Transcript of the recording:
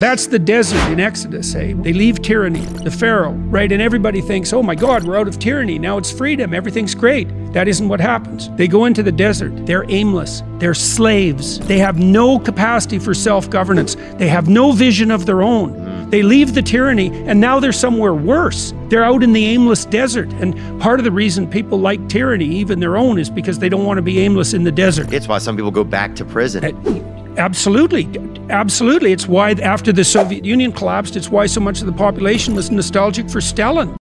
That's the desert in Exodus, eh? They leave tyranny, the Pharaoh, right? And everybody thinks, oh my God, we're out of tyranny. Now it's freedom. Everything's great. That isn't what happens. They go into the desert. They're aimless. They're slaves. They have no capacity for self governance. They have no vision of their own. They leave the tyranny and now they're somewhere worse. They're out in the aimless desert. And part of the reason people like tyranny, even their own, is because they don't want to be aimless in the desert. It's why some people go back to prison. Absolutely. Absolutely. It's why, after the Soviet Union collapsed, it's why so much of the population was nostalgic for Stalin.